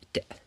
Itu.